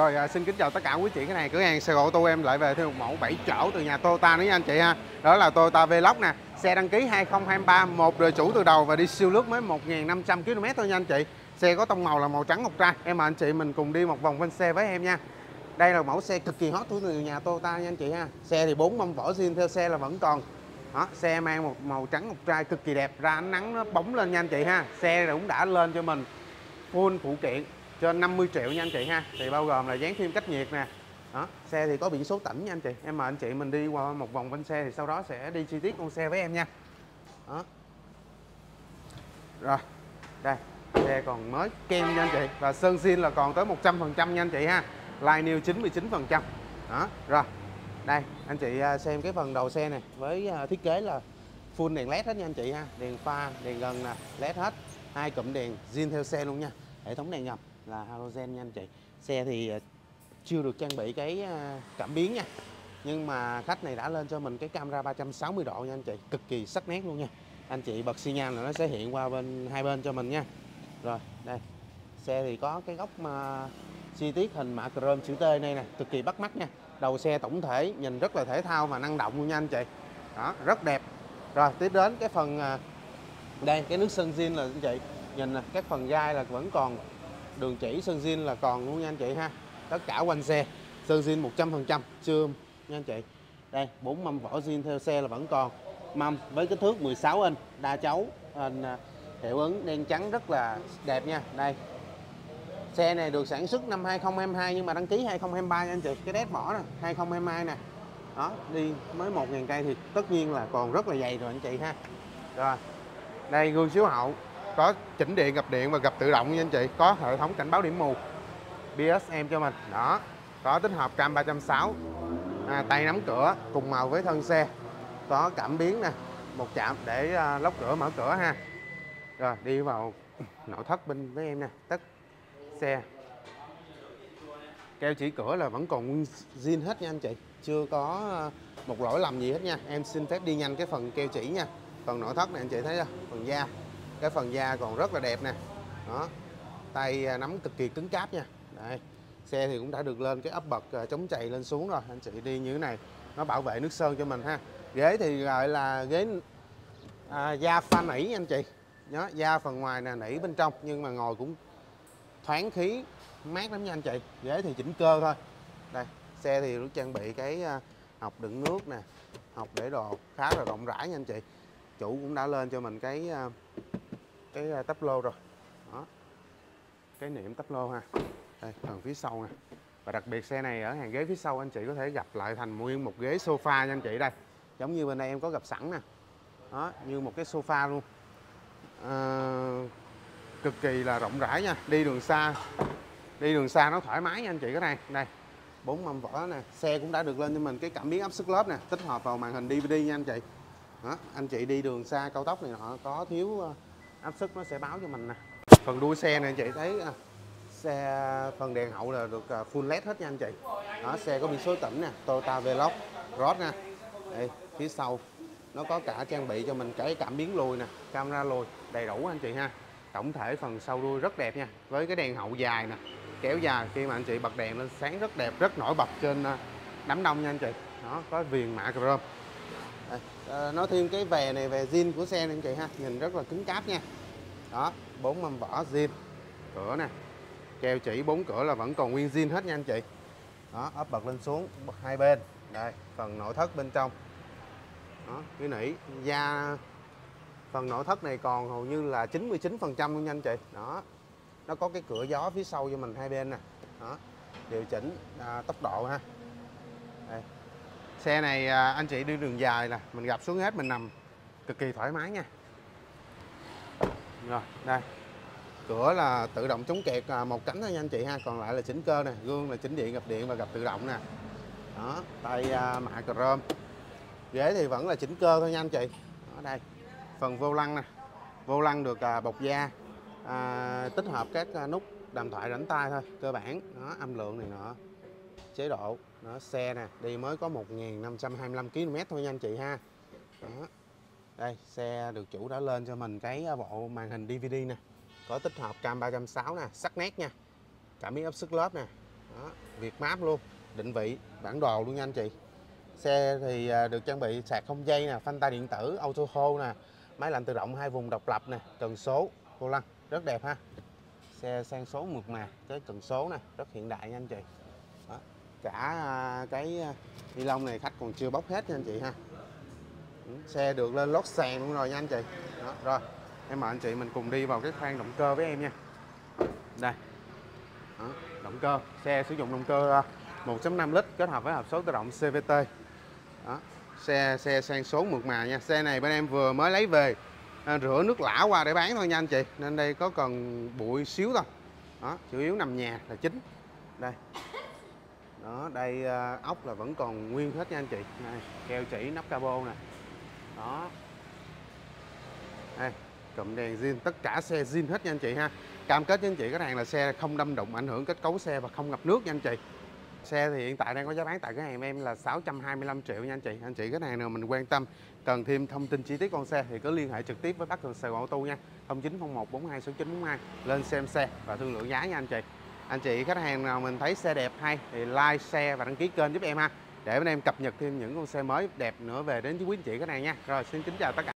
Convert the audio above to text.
Rồi à, xin kính chào tất cả quý chị cái này cửa hàng xe gỗ tô em lại về thêm một mẫu 7 chỗ từ nhà Toyota nữa nha anh chị ha. Đó là Toyota Vlog nè, xe đăng ký 2023, một đời chủ từ đầu và đi siêu lướt mới 1.500 km thôi nha anh chị. Xe có tông màu là màu trắng ngọc trai. Em mời anh chị mình cùng đi một vòng quanh xe với em nha. Đây là mẫu xe cực kỳ hot của từ nhà Toyota nha anh chị ha. Xe thì bốn mâm vỏ zin theo xe là vẫn còn. Đó, xe mang một màu trắng ngọc trai cực kỳ đẹp, ra ánh nắng nó bóng lên nha anh chị ha. Xe cũng đã lên cho mình full phụ kiện trên 50 triệu nha anh chị ha. Thì bao gồm là dán phim cách nhiệt nè. Đó, xe thì có biển số tỉnh nha anh chị. Em mời anh chị mình đi qua một vòng quanh xe thì sau đó sẽ đi chi tiết con xe với em nha. Đó. Rồi, đây, xe còn mới kem nha anh chị. Và sơn xin là còn tới 100 phần nha anh chị ha. Line new 99 phần trăm. Đó, rồi. Đây, anh chị à, xem cái phần đầu xe này với à, thiết kế là full đèn led hết nha anh chị ha. Đèn pha, đèn gần nè, led hết. Hai cụm đèn zin theo xe luôn nha. Hệ thống đèn ngầm là halogen nha anh chị. Xe thì ờ, chưa được trang bị cái ờ, cảm biến nha. Nhưng mà khách này đã lên cho mình cái camera 360 độ nha anh chị, cực kỳ sắc nét luôn nha. Anh chị bật xi nhan là nó sẽ hiện qua bên, hai bên cho mình nha. Rồi, đây. Xe thì có cái góc mà chi tiết hình mạ chrome chữ T này nè, cực kỳ bắt mắt nha. Đầu xe tổng thể, nhìn rất là thể thao và năng động luôn nha anh chị. Đó, rất đẹp. Rồi, tiếp đến cái phần ờ, đây, cái nước sơn zin là anh chị. Nhìn nè, các phần gai là vẫn còn đường chỉ sơn zin là còn luôn nha anh chị ha. Tất cả quanh xe, sơn zin 100% chưa nha anh chị. Đây, bốn mâm vỏ zin theo xe là vẫn còn. Mâm với kích thước 16 inch, đa chấu, hình à, hiệu ứng đen trắng rất là đẹp nha. Đây. Xe này được sản xuất năm 2022 nhưng mà đăng ký 2023 nha anh chị. Cái đét vỏ nè 2022 nè. Đó, đi mới 1.000 cây thì tất nhiên là còn rất là dày rồi anh chị ha. Rồi. Đây, gương chiếu hậu có chỉnh điện gặp điện và gặp tự động nha anh chị. Có hệ thống cảnh báo điểm mù. BSM cho mình. Đó. Có tích hợp cam 360 à, tay nắm cửa cùng màu với thân xe. Có cảm biến nè. Một chạm để à, lóc cửa mở cửa ha. Rồi đi vào nội thất bên với em nè. Tất xe. Keo chỉ cửa là vẫn còn nguyên zin hết nha anh chị. Chưa có à, một lỗi lầm gì hết nha. Em xin phép đi nhanh cái phần keo chỉ nha. Phần nội thất này anh chị thấy chưa? Phần da cái phần da còn rất là đẹp nè. Đó. Tay à, nắm cực kỳ cứng cáp nha. Đây. Xe thì cũng đã được lên cái ấp bậc à, chống chạy lên xuống rồi. Anh chị đi như thế này nó bảo vệ nước sơn cho mình ha. Ghế thì gọi là ghế à, da pha nỉ anh chị. Nhớ da phần ngoài nè nỉ bên trong. Nhưng mà ngồi cũng thoáng khí mát lắm nha anh chị. Ghế thì chỉnh cơ thôi. Đây xe thì được trang bị cái à, học đựng nước nè. Học để đồ khá là rộng rãi nha anh chị. Chủ cũng đã lên cho mình cái cái à, tắp lô rồi. Đó. Cái niệm tắp lô ha. Đây phần phía sau nè. Và đặc biệt xe này ở hàng ghế phía sau anh chị có thể gặp lại thành nguyên một ghế sofa nha anh chị. Đây giống như bên đây em có gặp sẵn nè. Đó như một cái sofa luôn. À, cực kỳ là rộng rãi nha. Đi đường xa đi đường xa nó thoải mái nha anh chị cái này. Đây bốn mâm vỏ nè. Xe cũng đã được lên cho mình cái cảm biến áp suất lớp nè tích hợp vào màn hình DVD nha anh chị. Đó, anh chị đi đường xa cao tốc này họ có thiếu ờ, áp suất nó sẽ báo cho mình nè. Phần đuôi xe này anh chị thấy à, xe phần đèn hậu là được à, full led hết nha anh chị. Đó, xe có biển số tỉnh nè, Toyota Velox, Cross nè. Đây, phía sau, nó có cả trang bị cho mình cái cảm biến lùi nè, camera lùi, đầy đủ anh chị ha. Tổng thể phần sau đuôi rất đẹp nha, với cái đèn hậu dài nè, kéo dài khi mà anh chị bật đèn lên, sáng rất đẹp, rất nổi bật trên à, đám đông nha anh chị. Đó, có viền mạ chrome à, nói thêm cái về này về zin của xe này anh chị ha. Nhìn rất là cứng cáp nha. Đó bốn mâm vỏ zin. Cửa nè. Keo chỉ bốn cửa là vẫn còn nguyên zin hết nha anh chị. Đó ấp bật lên xuống bật hai bên. Đây phần nội thất bên trong. Đó cái nỉ da phần nội thất này còn hầu như là 99 phần trăm luôn nha anh chị. Đó nó có cái cửa gió phía sau cho mình hai bên nè. Đó điều chỉnh à, tốc độ ha. Đây xe này à, anh chị đi đường dài nè mình gặp xuống hết mình nằm cực kỳ thoải mái nha. Rồi đây. Cửa là tự động chống kẹt à, một cánh thôi nha anh chị ha. Còn lại là chỉnh cơ nè gương là chỉnh điện gặp điện và gặp tự động nè. Đó tay à, mạ chrome ghế thì vẫn là chỉnh cơ thôi nha anh chị. Ở đây. Phần vô lăng nè. Vô lăng được bọc da à, tích hợp các nút đàm thoại rảnh tay thôi cơ bản. Đó âm lượng này nọ chế độ. Đó xe nè đi mới có 1.525 km thôi nha anh chị ha. Đó. Đây xe được chủ đã lên cho mình cái à, bộ màn hình DVD nè. Có tích hợp cam 360 nè sắc nét nha. Cảm biến áp sức lớp nè. Đó, Việt map luôn định vị bản đồ luôn nha anh chị. Xe thì à, được trang bị sạc không dây nè phanh tay điện tử auto hold nè máy lạnh tự động hai vùng độc lập nè cần số vô lăng rất đẹp ha. Xe sang số mượt mà cái cần số nè rất hiện đại nha anh chị cả à, cái à, ni lông này khách còn chưa bóc hết nha anh chị ha. Ừ, xe được lên lót sàn luôn rồi nha anh chị. Đó, rồi em mời anh chị mình cùng đi vào cái khoang động cơ với em nha. Đây. Đó, động cơ xe sử dụng động cơ à, 1.5 lít kết hợp với hộp số tự động CVT đó xe xe sang số mượt mà nha. Xe này bên em vừa mới lấy về à, rửa nước lã qua để bán thôi nha anh chị. Nên đây có cần bụi xíu thôi. Đó chủ yếu nằm nhà là chính. Đây đó đây ờ, ốc là vẫn còn nguyên hết nha anh chị. Này, keo chỉ nắp cabo nè. Đó. Đây cụm đèn zin tất cả xe zin hết nha anh chị ha. Cam kết với anh chị cái hàng là xe không đâm đụng ảnh hưởng kết cấu xe và không ngập nước nha anh chị. Xe thì hiện tại đang có giá bán tại cửa hàng em là 625 triệu nha anh chị. Anh chị cái hàng nào mình quan tâm cần thêm thông tin chi tiết con xe thì cứ liên hệ trực tiếp với bác cường Sài Gòn ô tô nha. 0901 42 6942 lên xem xe và thương lượng giá nha anh chị anh chị khách hàng nào mình thấy xe đẹp hay thì like, share và đăng ký kênh giúp em ha. Để bên em cập nhật thêm những con xe mới đẹp nữa về đến với quý anh chị khách hàng nha. Rồi, xin kính chào tất cả.